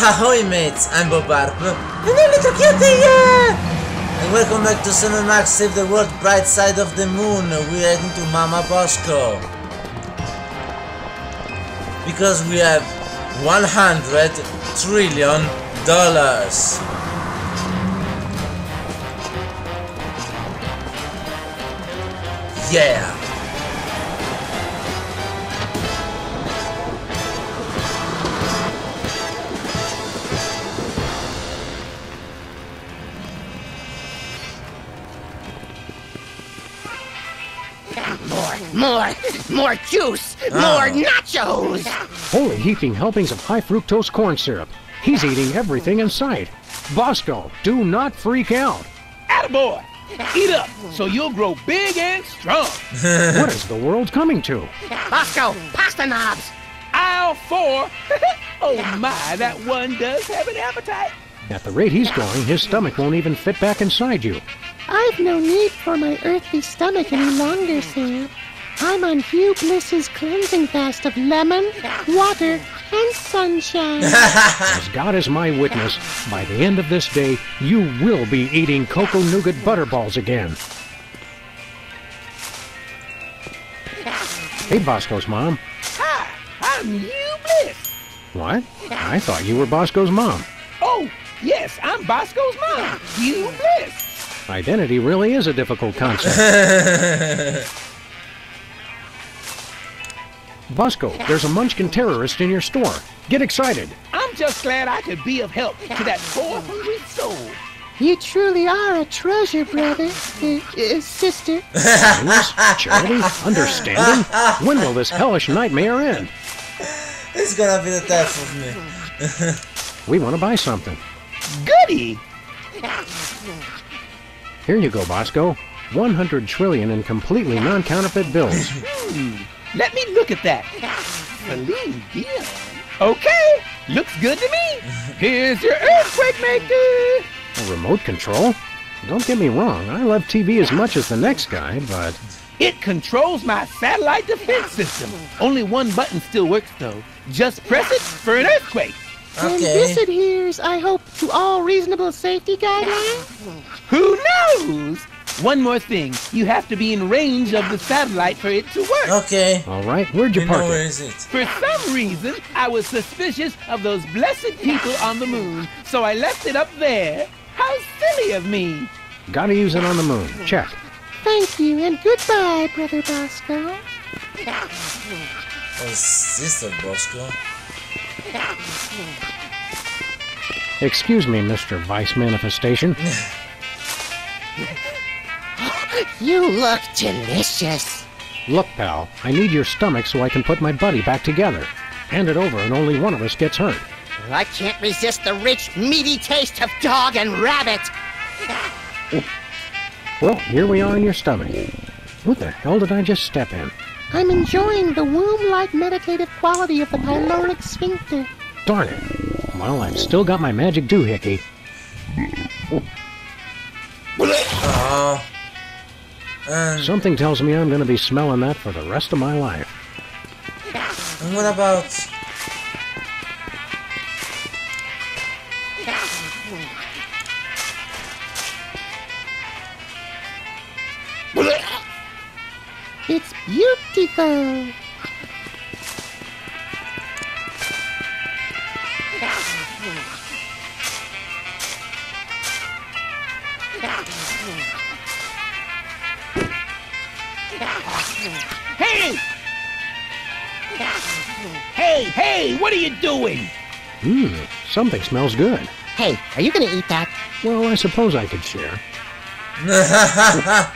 Ahoy mates, I'm Bobarp. And I'm Little Kitty, yeah! And welcome back to Sam Max Save the World Bright Side of the Moon. We're heading to Mama Bosco. Because we have 100 trillion dollars. Yeah! More, more, more juice, ah. more nachos. Holy heaping helpings of high fructose corn syrup. He's eating everything in sight. Bosco, do not freak out. Attaboy! Eat up so you'll grow big and strong. What is the world coming to? Bosco, pasta knobs. Aisle four. oh my, that one does have an appetite. At the rate he's going, his stomach won't even fit back inside you. I've no need for my earthly stomach any longer, Sam. I'm on Hugh Bliss's cleansing fast of lemon, water, and sunshine. As God is my witness, by the end of this day, you will be eating cocoa nougat butterballs again. Hey, Bosco's mom. Hi, I'm Hugh Bliss. What? I thought you were Bosco's mom. Oh, yes, I'm Bosco's mom. You, Bliss. Identity really is a difficult concept. Bosco, there's a Munchkin terrorist in your store. Get excited. I'm just glad I could be of help to that poor hungry soul. you truly are a treasure, brother. Uh, uh, sister. Kindness, charity, understanding. When will this hellish nightmare end? It's gonna be the death of me. We want to buy something. Goody! Here you go, Bosco. 100 trillion in completely non-counterfeit bills. Let me look at that. Celine Dion. Okay, looks good to me. Here's your earthquake maker. A remote control? Don't get me wrong, I love TV as much as the next guy, but It controls my satellite defense system. Only one button still works though. Just press it for an earthquake. And this adheres, I hope, to all reasonable safety guidelines. Who knows? One more thing. You have to be in range of the satellite for it to work. Okay. all right, where'd you You know park where it? is it? For some reason, I was suspicious of those blessed people on the moon, so I left it up there. How silly of me. Gotta use it on the moon. Check. Thank you, and goodbye, Brother Bosco. Oh, Sister Bosco. Excuse me, Mr. Vice Manifestation. You look delicious. Look, pal, I need your stomach so I can put my buddy back together. Hand it over and only one of us gets hurt. Well, I can't resist the rich, meaty taste of dog and rabbit. Well, here we are in your stomach. What the hell did I just step in? I'm enjoying the womb-like meditative quality of the pyloric sphincter. Darn it. Well, I've still got my magic doohickey. Oh. And, Something tells me I'm gonna be smelling that for the rest of my life. and what about... It's beautiful. Mmm, something smells good. Hey, are you gonna eat that? Well, I suppose I could share.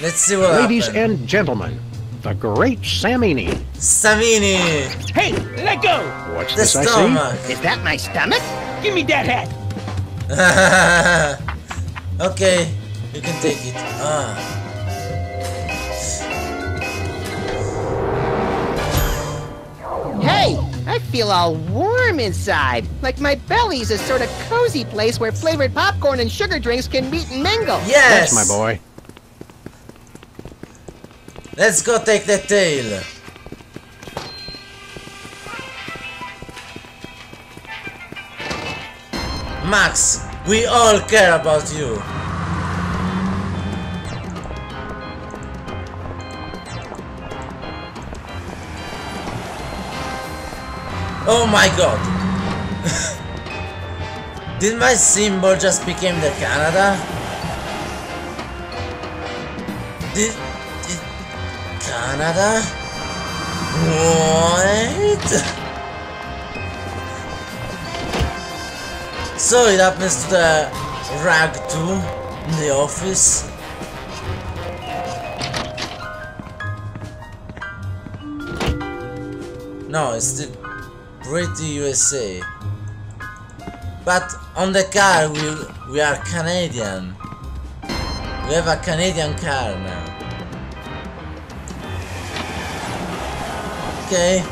Let's see what Ladies happened. and gentlemen, the great Samini. Samini! Hey, let go! What's The this I see? Is that my stomach? Give me that hat. okay, you can take it. Ah. Hey, I feel all warm inside. Like my belly's a sort of cozy place where flavored popcorn and sugar drinks can meet and mingle. Yes! That's my boy. Let's go take the tail. Max, we all care about you. Oh my god. Did my symbol just become the Canada? Did, did Canada? What? So it happens to the rag too in the office. No, it's the Pretty USA. But on the car we we are Canadian. We have a Canadian car now. Okay.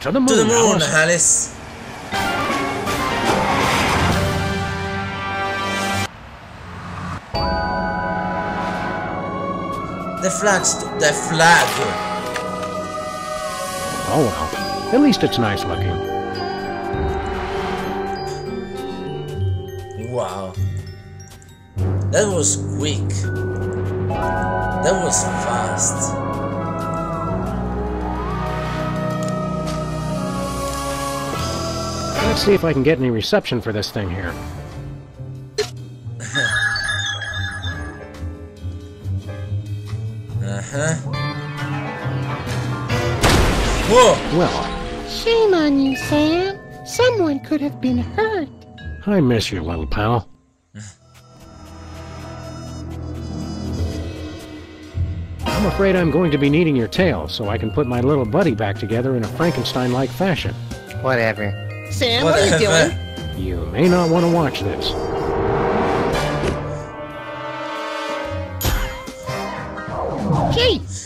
To the moon, To the moon, Alice. Alice. The flags, the flag. Oh well. At least it's nice looking. Wow. That was quick. That was fast. Let's see if I can get any reception for this thing here. Uh-huh. Whoa! Well, Shame on you, Sam. Someone could have been hurt. I miss you, little pal. I'm afraid I'm going to be needing your tail so I can put my little buddy back together in a Frankenstein-like fashion. Whatever. Sam, what are you doing? You may not want to watch this.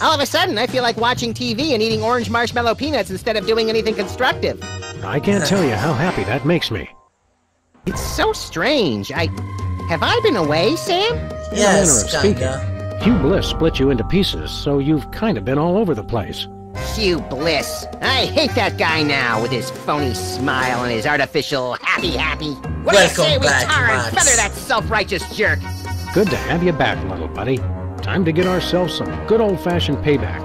All of a sudden I feel like watching TV and eating orange marshmallow peanuts instead of doing anything constructive. I can't tell you how happy that makes me. It's so strange. I. Have I been away, Sam? In manner Yes, of speaking, kinda. Hugh Bliss split you into pieces, so you've kind of been all over the place. Hugh Bliss. I hate that guy now with his phony smile and his artificial happy happy. What Welcome do you say we back, tar and Max. feather that self-righteous jerk? Good to have you back, little buddy. Time to get ourselves some good old-fashioned payback.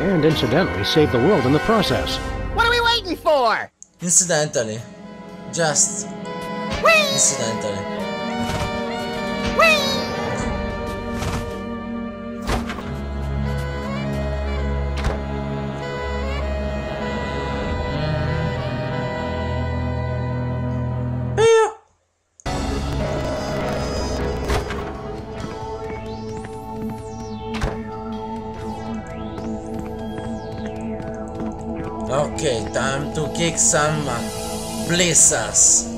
And incidentally, save the world in the process. What are we waiting for? Incidentally. Just Whee! incidentally. Whee! Time to kick some uh, blissers.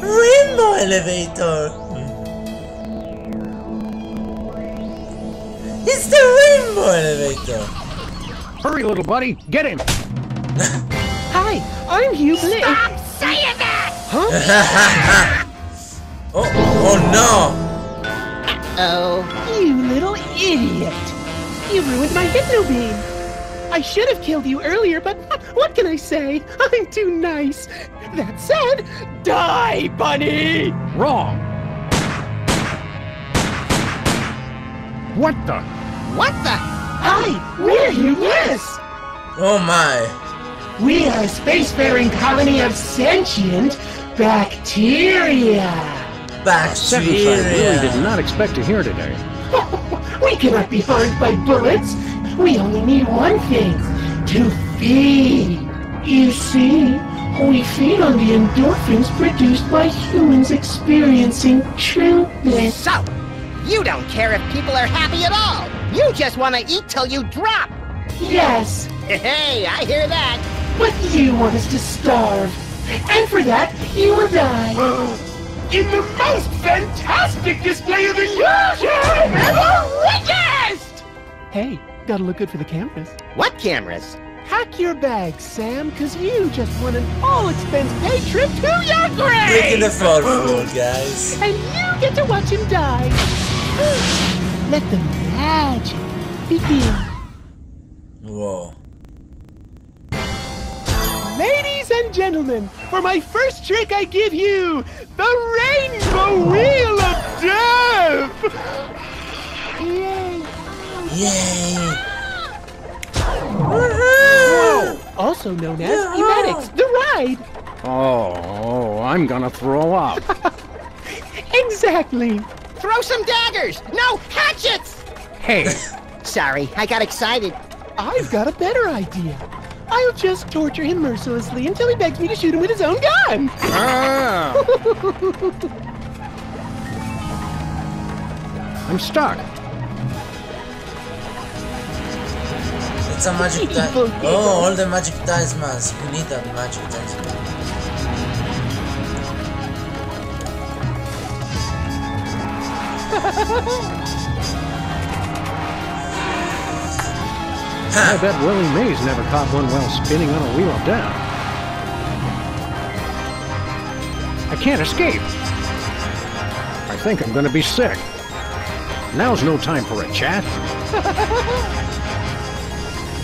Rainbow elevator! It's the rainbow elevator! Hurry, little buddy, get him! Hi, I'm Hugh Bliss. saying that! Oh, oh no! Oh, You little idiot! You ruined my hypno beam. I should have killed you earlier, but what can I say? I'm too nice. That said, die, bunny! Wrong! What the? what the? Hi, we're Hugh Bliss. Oh my! We are a spacefaring colony of sentient bacteria. Sentence I really did not expect to hear today. We cannot be harmed by bullets. We only need one thing to feed. You see, we feed on the endorphins produced by humans experiencing true bliss. So, you don't care if people are happy at all. You just want to eat till you drop. Yes, Hey, I hear that. but you want us to starve. And for that, you will die. In the most fantastic display of illusion ever witnessed! Hey, gotta look good for the cameras. What cameras? Pack your bags, Sam, because you just won an all-expense paid trip to your grave! Breaking the grave! fourth rule, guys. And you get to watch him die. Let the magic begin. Whoa. Ladies and gentlemen, for my first trick, I give you the Rainbow Wheel of Death! Yay! Yay! Also known as Emetics, the ride! Oh, oh, I'm gonna throw up. Exactly! Throw some daggers! No, hatchets! hey, Sorry, I got excited. I've got a better idea. I'll just torture him mercilessly until he begs me to shoot him with his own gun! ah, I'm stuck. It's a magic die. Oh, all the magic dice mask. We need that magic dice mask. I bet Willie Mays never caught one while spinning on a wheel of death. I can't escape. I think I'm gonna be sick. Now's no time for a chat.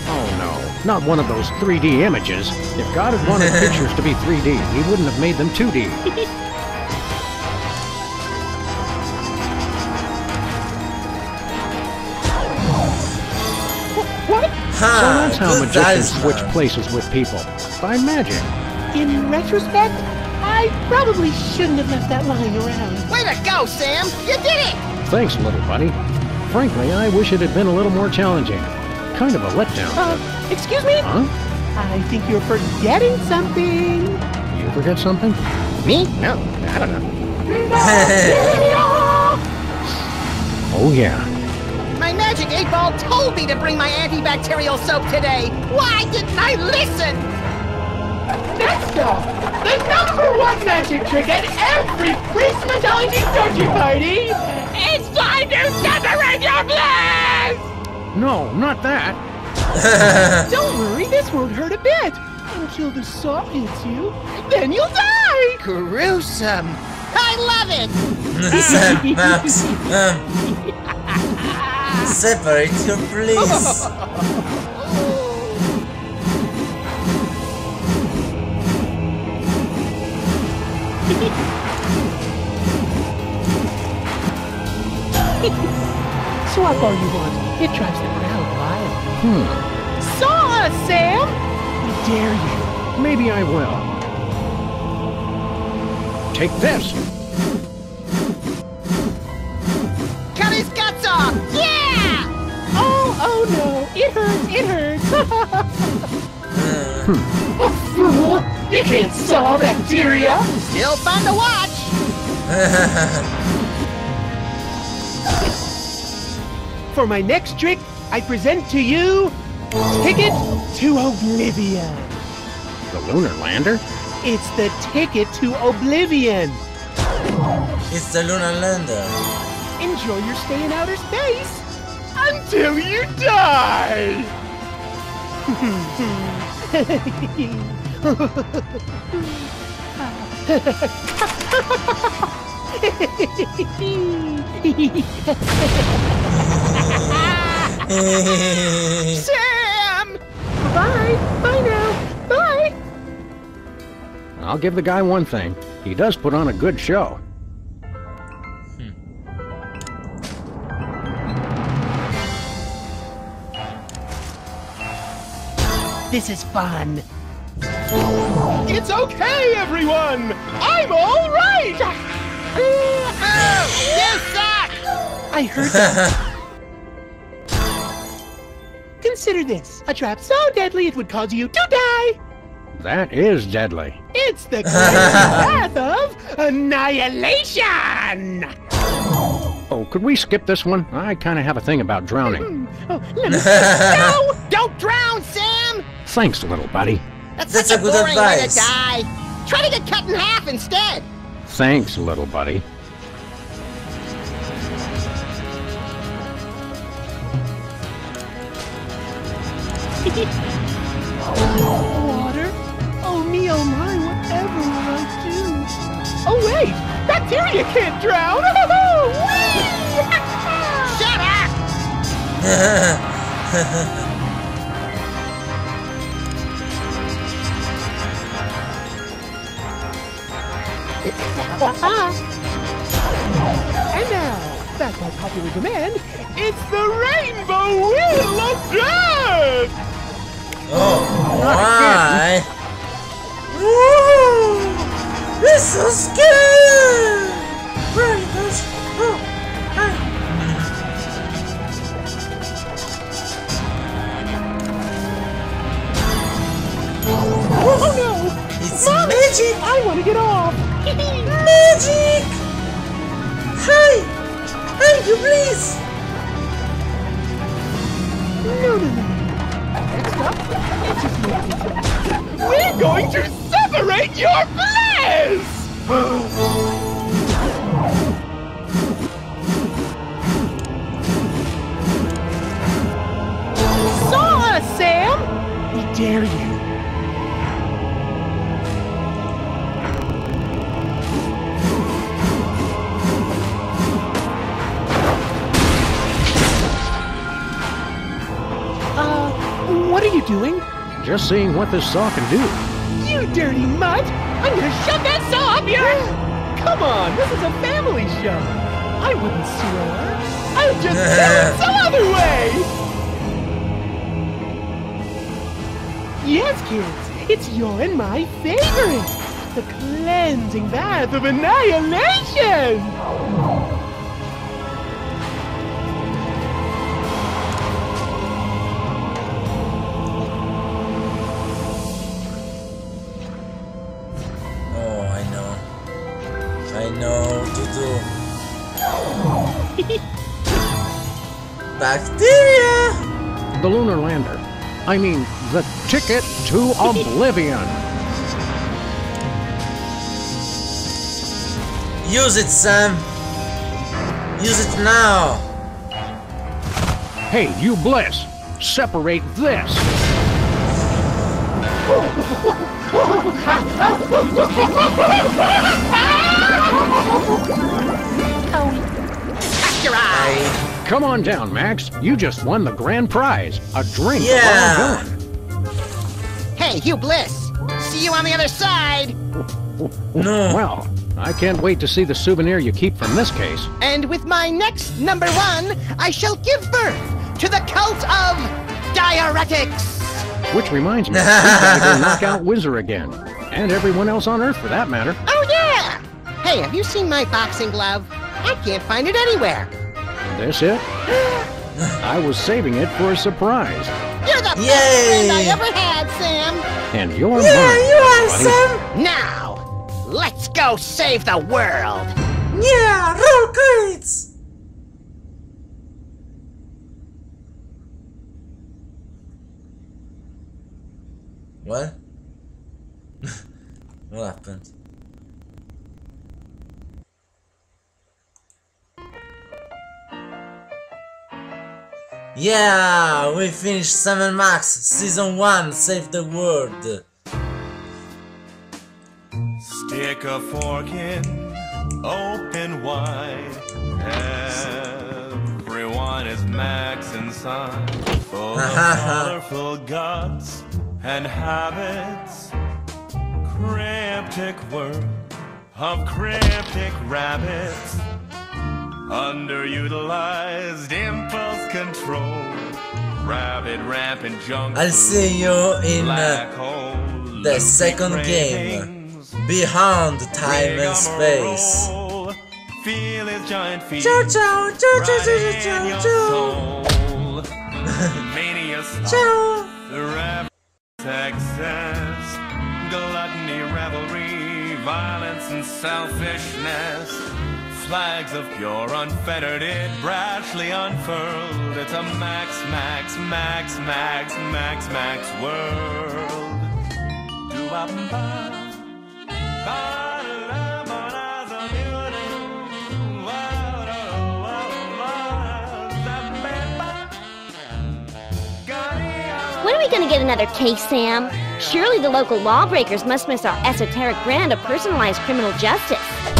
oh no, not one of those 3D images. If God had wanted pictures to be 3D, he wouldn't have made them 2D. So that's how magicians dice, switch man. places with people. By magic. In retrospect, I probably shouldn't have left that lying around. Way to go, Sam! You did it! Thanks, little buddy. Frankly, I wish it had been a little more challenging. Kind of a letdown. Uh, excuse me? Huh? I think you're forgetting something. You forget something? Me? No, I don't know. Oh, yeah. My magic eight ball told me to bring my antibacterial soap today. Why didn't I listen? Next up, the number one magic trick at every Prismatology Dirty Party! It's time to separate your bliss! No, not that. Don't worry, this won't hurt a bit. Until the saw hits you, then you'll die! Gruesome. I love it. Sam, Max, um, separate your please. Swap all you want. It drives the crowd wild. Hmm. Saw us, Sam! I dare you. Maybe I will. Take this. Fool! You can't saw bacteria! Still fun to watch. For my next trick, I present to you Ticket to Oblivion. The lunar lander? It's the ticket to Oblivion. It's the lunar lander. Enjoy your stay in outer space until you die. Sam. Bye. Bye now. Bye. I'll give the guy one thing. He does put on a good show. This is fun. It's okay, everyone. I'm all right. You suck. I heard that. Consider this a trap so deadly it would cause you to die. That is deadly. It's the path of annihilation. Oh, could we skip this one? I kind of have a thing about drowning. Mm, oh, let me. No, don't drown, Sam. Thanks, little buddy. That's, That's such a, a boring advice. way to die. Try to get cut in half instead. Thanks, little buddy. Oh, water? Oh me, oh my, whatever will I do? Oh wait, bacteria can't drown! Shut up! and now, back by popular demand, it's the Rainbow Wheel of Death! oh, why? Woo! This is! Right, that's, oh, hi. Oh no! It's magic! I want to get off! Magic! Hi! What this saw can do. You dirty mutt! I'm gonna shove that saw up your... Come on, this is a family show. I wouldn't swear. I would just tell it some other way! Yes, kids, it's your and my favorite. The cleansing bath of annihilation! I mean, the ticket to oblivion. Use it, Sam! Use it now! Hey, you Bliss! Separate this! Oh, Shut your eyes! I... Come on down, Max. You just won the grand prize. A drink Yeah. of our going. Hey, Hugh Bliss! See you on the other side! No. Well, I can't wait to see the souvenir you keep from this case. And with my next number one, I shall give birth to the cult of diuretics! Which reminds me, we gotta go knock out Whizzer again. And everyone else on Earth for that matter. Oh, yeah! Hey, have you seen my boxing glove? I can't find it anywhere. This it? I was saving it for a surprise. You're the best friend I ever had, Sam! And you're Yeah, mine, you are, buddy. Sam! Now, let's go save the world! Yeah, roll credits! What? what happened? Yeah, we finished Sam Max Season 1 Save the World. Stick a fork in, open wide. Everyone is Max inside, full of colorful guts and habits. Cryptic world of cryptic rabbits. Underutilized impulse control. Rabbit rampant junk. I'll see you in uh, the second game. Beyond Time and Space. Feel his giant feet. Ciao, ciao, ciao, ciao, ciao, ciao, ciao. Mania. Ciao. Excess. Gluttony, revelry, violence, and selfishness. Flags of pure, unfettered, it brashly unfurled. It's a max, max, max, max, max, max world. When are we going to get another case, Sam? Surely the local lawbreakers must miss our esoteric brand of personalized criminal justice.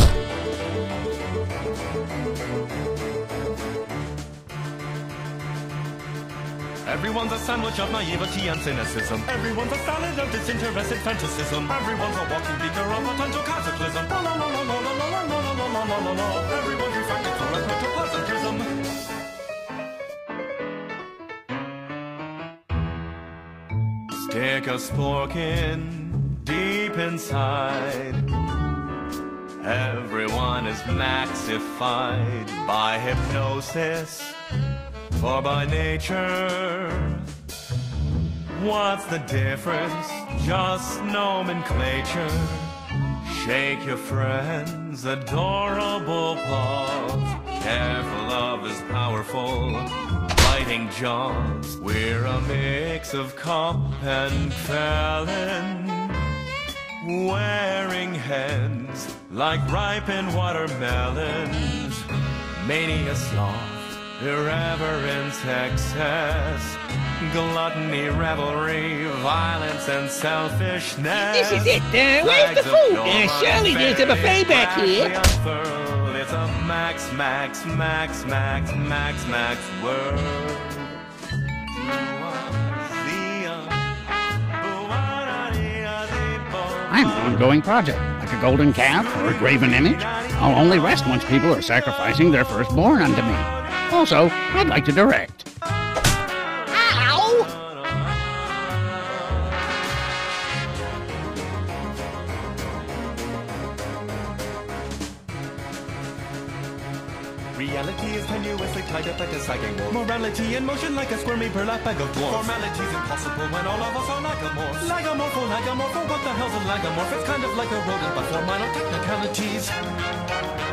Sandwich of naivety and cynicism. Everyone's a salad of disinterested fantasism. Everyone's a walking beaker of potential cataclysm. La la la la la la la la la la la la la. Everyone's refracted through a protoplasm prism. Stick a spork in deep inside. Everyone is maxified by hypnosis or by nature. What's the difference? Just nomenclature. Shake your friend's adorable paws. Careful love is powerful. Biting jaws. We're a mix of cop and felon. Wearing heads like ripened watermelons. Mania sloth, irreverence, excess. Gluttony, revelry, violence, and selfishness. This is it, uh, where's the food? pure Uh, surely there's a buffet back here. unfurled. It's a max, max, max, max, max, max world. I'm an ongoing project, like a golden calf or a graven image. I'll only rest once people are sacrificing their firstborn unto me. Also, I'd like to direct. Ow! Reality is tenuously tied up like a psychic war. Morality in motion like a squirmy burlap bag of dwarfs. Formality's impossible when all of us are lagomorphs. Lagomorpho, lagomorpho, what the hell's a lagomorph? It's kind of like a rodent, but for minor technicalities.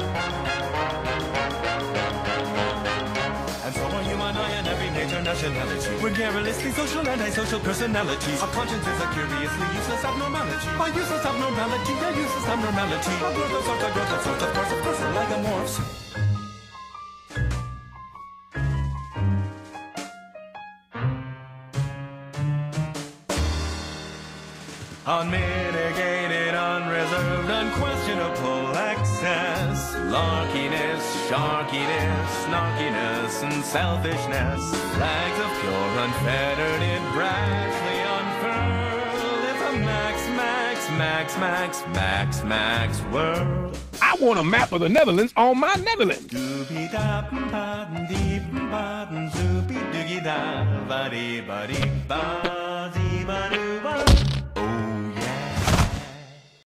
Nationality. We're garrulously social and antisocial personalities. Our conscience is a curiously useless abnormality. A useless abnormality, a useless abnormality. A growth of sorts, a growth of sorts, of course, of course, we're lagomorphs. Unmitigated, Larkiness, sharkiness, snarkiness, and selfishness. Flags of pure, unfettered, it brashly unfurled. It's a max, max, max, max, max, max world. I want a map of the Netherlands on my Netherlands.